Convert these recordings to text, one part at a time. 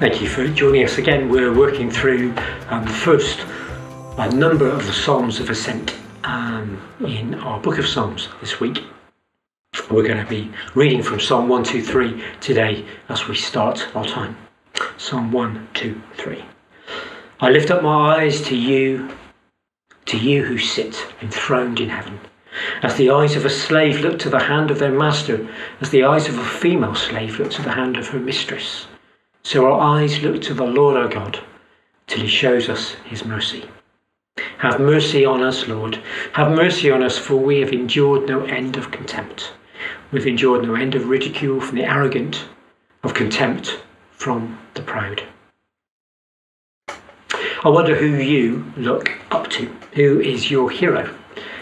you for joining us again. We're working through um, the first uh, number of the Psalms of Ascent um, in our book of Psalms this week. We're going to be reading from Psalm 123 today as we start our time. Psalm 123. I lift up my eyes to you, to you who sit enthroned in heaven. As the eyes of a slave look to the hand of their master, as the eyes of a female slave look to the hand of her mistress. So our eyes look to the Lord our God till he shows us his mercy. Have mercy on us, Lord. Have mercy on us, for we have endured no end of contempt. We've endured no end of ridicule from the arrogant, of contempt from the proud. I wonder who you look up to. Who is your hero?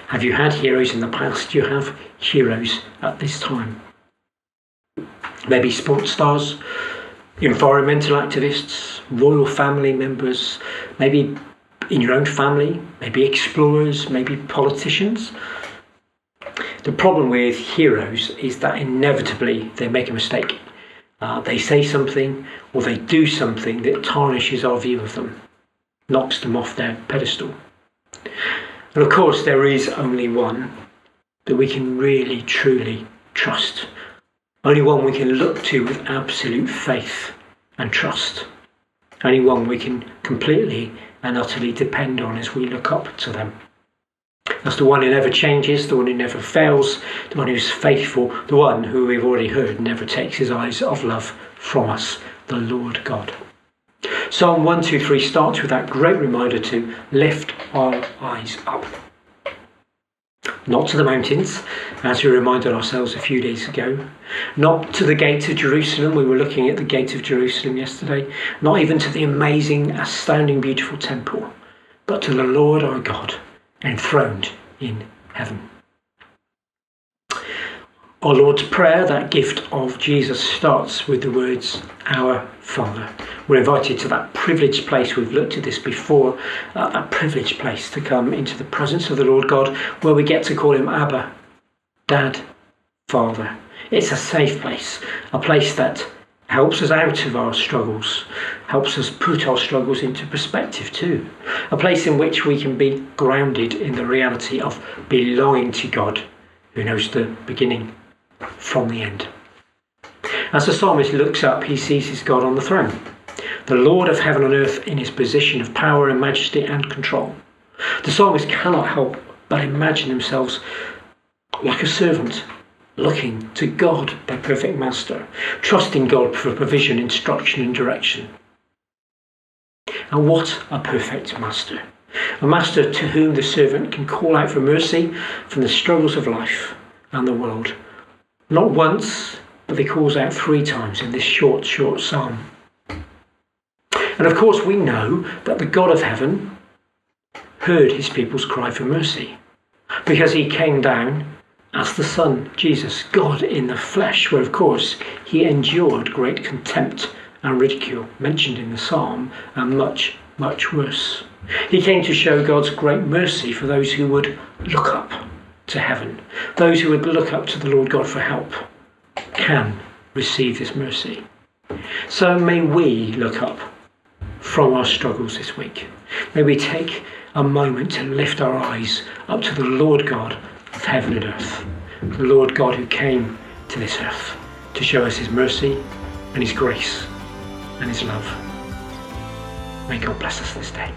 Have you had heroes in the past? Do you have heroes at this time? Maybe sports stars, environmental activists, royal family members, maybe in your own family, maybe explorers, maybe politicians. The problem with heroes is that inevitably they make a mistake. Uh, they say something or they do something that tarnishes our view of them, knocks them off their pedestal. And of course, there is only one that we can really, truly trust only one we can look to with absolute faith and trust. Only one we can completely and utterly depend on as we look up to them. That's the one who never changes, the one who never fails, the one who's faithful, the one who we've already heard never takes his eyes of love from us, the Lord God. Psalm 123 starts with that great reminder to lift our eyes up not to the mountains, as we reminded ourselves a few days ago, not to the gate of Jerusalem, we were looking at the gate of Jerusalem yesterday, not even to the amazing, astounding, beautiful temple, but to the Lord our God, enthroned in heaven. Our Lord's Prayer, that gift of Jesus, starts with the words, Our Father. We're invited to that privileged place, we've looked at this before, uh, that privileged place to come into the presence of the Lord God, where we get to call Him Abba, Dad, Father. It's a safe place, a place that helps us out of our struggles, helps us put our struggles into perspective too. A place in which we can be grounded in the reality of belonging to God, who knows the beginning from the end. As the psalmist looks up, he sees his God on the throne, the Lord of heaven and earth in his position of power and majesty and control. The psalmist cannot help but imagine themselves like a servant looking to God, their perfect master, trusting God for provision, instruction, and direction. And what a perfect master! A master to whom the servant can call out for mercy from the struggles of life and the world not once, but he calls out three times in this short, short psalm. And of course, we know that the God of heaven heard his people's cry for mercy because he came down as the Son, Jesus, God in the flesh, where of course he endured great contempt and ridicule, mentioned in the psalm, and much, much worse. He came to show God's great mercy for those who would look up to heaven. Those who would look up to the Lord God for help can receive this mercy. So may we look up from our struggles this week. May we take a moment to lift our eyes up to the Lord God of heaven and earth, the Lord God who came to this earth to show us his mercy and his grace and his love. May God bless us this day.